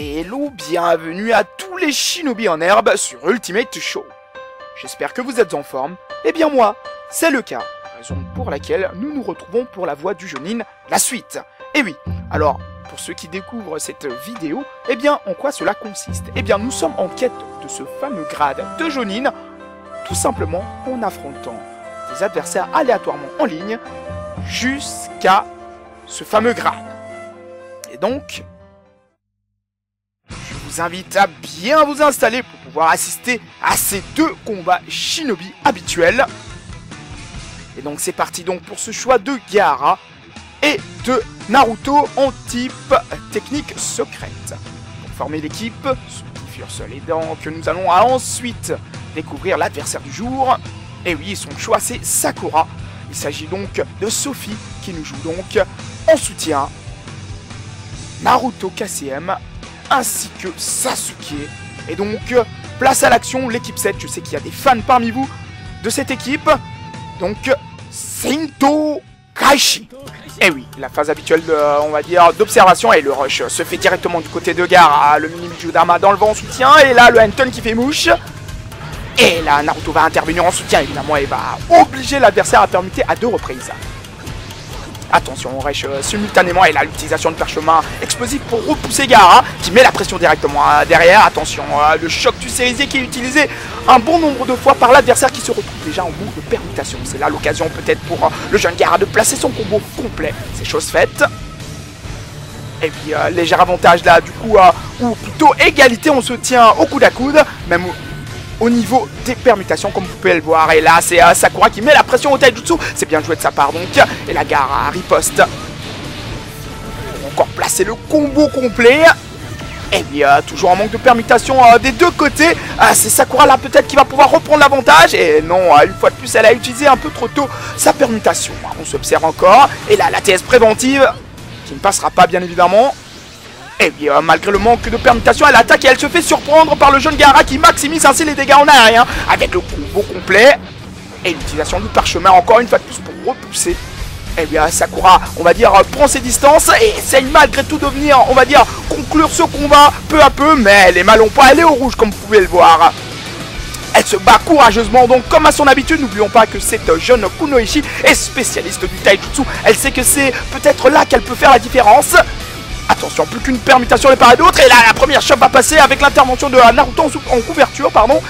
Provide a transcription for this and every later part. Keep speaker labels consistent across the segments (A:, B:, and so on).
A: Hello, bienvenue à tous les shinobi en herbe sur Ultimate Show. J'espère que vous êtes en forme. Eh bien moi, c'est le cas. Raison pour laquelle nous nous retrouvons pour la voix du Jonin, la suite. Et oui, alors, pour ceux qui découvrent cette vidéo, eh bien, en quoi cela consiste? Eh bien, nous sommes en quête de ce fameux grade de Jonin, tout simplement en affrontant des adversaires aléatoirement en ligne jusqu'à ce fameux grade. Et donc, je vous invite à bien vous installer pour pouvoir assister à ces deux combats shinobi habituels. Et donc c'est parti donc pour ce choix de Gaara et de Naruto en type technique secrète. Pour former l'équipe, ce furent seuls aidants que nous allons ensuite découvrir l'adversaire du jour. Et oui, son choix c'est Sakura. Il s'agit donc de Sophie qui nous joue donc en soutien. Naruto KCM ainsi que Sasuke. Et donc, place à l'action, l'équipe 7. Je sais qu'il y a des fans parmi vous de cette équipe. Donc, Sento Kaishi. Et oui, la phase habituelle, de, on va dire, d'observation et le rush se fait directement du côté de Gara. Le mini Dama dans le vent en soutien. Et là, le Anton qui fait mouche. Et là, Naruto va intervenir en soutien, évidemment, et va obliger l'adversaire à permuter à deux reprises. Attention, on rêche euh, simultanément et là l'utilisation de parchemin explosif pour repousser Gara qui met la pression directement euh, derrière. Attention, euh, le choc du cerisier qui est utilisé un bon nombre de fois par l'adversaire qui se retrouve déjà en bout de permutation. C'est là l'occasion peut-être pour le jeune Gara de placer son combo complet. C'est chose faite. Et puis léger avantage là du coup, ou plutôt égalité, on se tient au coude à coude, même au niveau des permutations comme vous pouvez le voir. Et là, c'est euh, Sakura qui met la pression au taijutsu. C'est bien joué de sa part donc. Et la gare riposte. Encore placer le combo complet. Et bien, toujours en manque de permutation euh, des deux côtés. Euh, c'est Sakura là peut-être qui va pouvoir reprendre l'avantage. Et non, une fois de plus, elle a utilisé un peu trop tôt sa permutation. On s'observe encore. Et là, la TS préventive qui ne passera pas bien évidemment. Et bien, malgré le manque de permutation, elle attaque et elle se fait surprendre par le jeune Gara qui maximise ainsi les dégâts en aérien avec le combo complet. Et l'utilisation du parchemin encore une fois de plus pour repousser. Et bien, Sakura, on va dire, prend ses distances et essaye malgré tout de venir, on va dire, conclure ce combat peu à peu. Mais elle est mal en point, elle est au rouge comme vous pouvez le voir. Elle se bat courageusement, donc comme à son habitude, n'oublions pas que cette jeune Kunoichi est spécialiste du taijutsu. Elle sait que c'est peut-être là qu'elle peut faire la différence. Attention, plus qu'une permutation de part et d'autre. Et là, la première chope va passer avec l'intervention de Naruto en, couverture, pardon.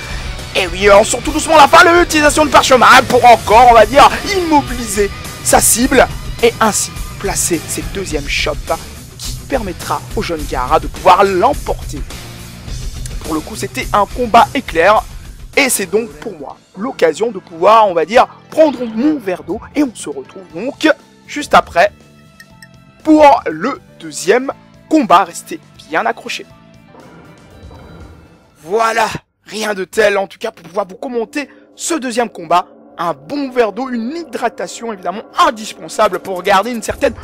A: Et oui, on sort tout doucement la fin, l'utilisation de parchemin pour encore, on va dire, immobiliser sa cible. Et ainsi placer cette deuxième chope qui permettra au jeune Gara de pouvoir l'emporter. Pour le coup, c'était un combat éclair. Et c'est donc pour moi l'occasion de pouvoir, on va dire, prendre mon verre d'eau. Et on se retrouve donc juste après pour le deuxième combat. Restez bien accrochés. Voilà, rien de tel en tout cas pour pouvoir vous commenter ce deuxième combat. Un bon verre d'eau, une hydratation évidemment indispensable pour garder une certaine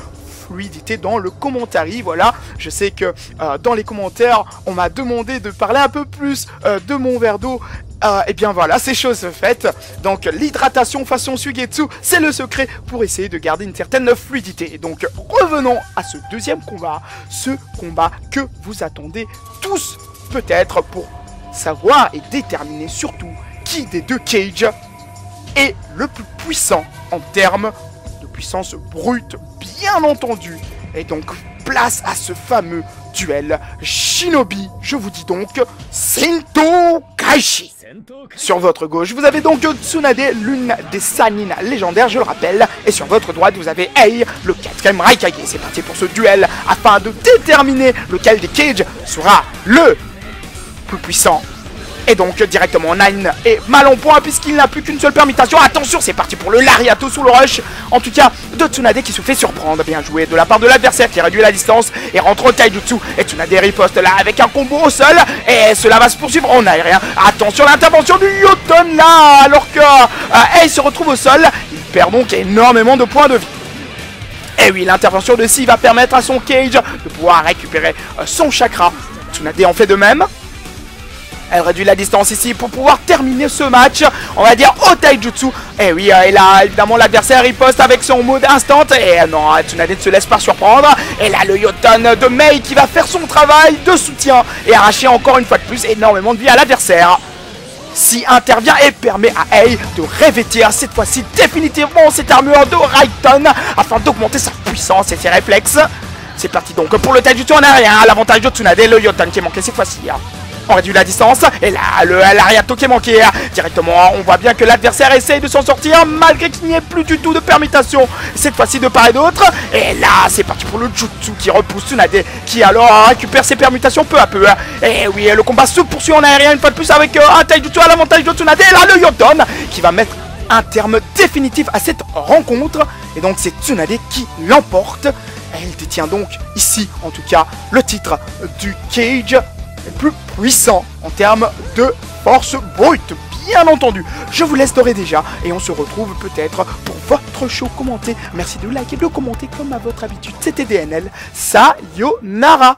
A: fluidité dans le commentaire. Voilà, je sais que euh, dans les commentaires, on m'a demandé de parler un peu plus euh, de mon verre d'eau et euh, eh bien voilà, c'est chose faite. Donc l'hydratation façon Sugetsu, c'est le secret pour essayer de garder une certaine fluidité. Donc revenons à ce deuxième combat, ce combat que vous attendez tous peut-être pour savoir et déterminer surtout qui des deux cages est le plus puissant en termes de puissance brute, bien entendu. Et donc place à ce fameux duel Shinobi. Je vous dis donc Sento Kaishi. Sur votre gauche, vous avez donc Tsunade, l'une des Sanin légendaires, je le rappelle. Et sur votre droite, vous avez Ei, le quatrième Raikage. C'est parti pour ce duel afin de déterminer lequel des Cage sera le plus puissant et donc directement Nine est mal en point puisqu'il n'a plus qu'une seule permutation. Attention, c'est parti pour le Lariato sous le rush. En tout cas, de Tsunade qui se fait surprendre. Bien joué de la part de l'adversaire qui réduit la distance et rentre au Taijutsu. Et Tsunade riposte là avec un combo au sol. Et cela va se poursuivre en aérien. Attention, l'intervention du Yoton là alors que euh, se retrouve au sol. Il perd donc énormément de points de vie. Et oui, l'intervention de Si va permettre à son Cage de pouvoir récupérer euh, son chakra. Tsunade en fait de même. Elle réduit la distance ici pour pouvoir terminer ce match, on va dire au taijutsu. Et oui, euh, et là, évidemment, l'adversaire riposte avec son mode instant. Et euh, non, Tsunade ne se laisse pas surprendre. Et là, le Yoton de Mei qui va faire son travail de soutien et arracher encore une fois de plus énormément de vie à l'adversaire. Si intervient et permet à Ei de revêtir cette fois-ci définitivement cette armure de Raiton afin d'augmenter sa puissance et ses réflexes. C'est parti donc pour le taijutsu en arrière, l'avantage de Tsunade, le Yoton qui est manqué cette fois-ci. On réduit la distance. Et là, le l'Ariato qui est manqué. Directement, on voit bien que l'adversaire essaye de s'en sortir malgré qu'il n'y ait plus du tout de permutation. Cette fois-ci de part et d'autre. Et là, c'est parti pour le Jutsu qui repousse Tsunade qui alors récupère ses permutations peu à peu. Et oui, le combat se poursuit en aérien une fois de plus avec euh, un Taijutsu à l'avantage de Tsunade. Et là, le Yoton qui va mettre un terme définitif à cette rencontre. Et donc, c'est Tsunade qui l'emporte. Elle détient donc ici, en tout cas, le titre du Cage le plus puissant en termes de force brute. Bien entendu, je vous laisse dorer déjà et on se retrouve peut-être pour votre show commenté. Merci de liker, de commenter comme à votre habitude. C'était DNL. Sayonara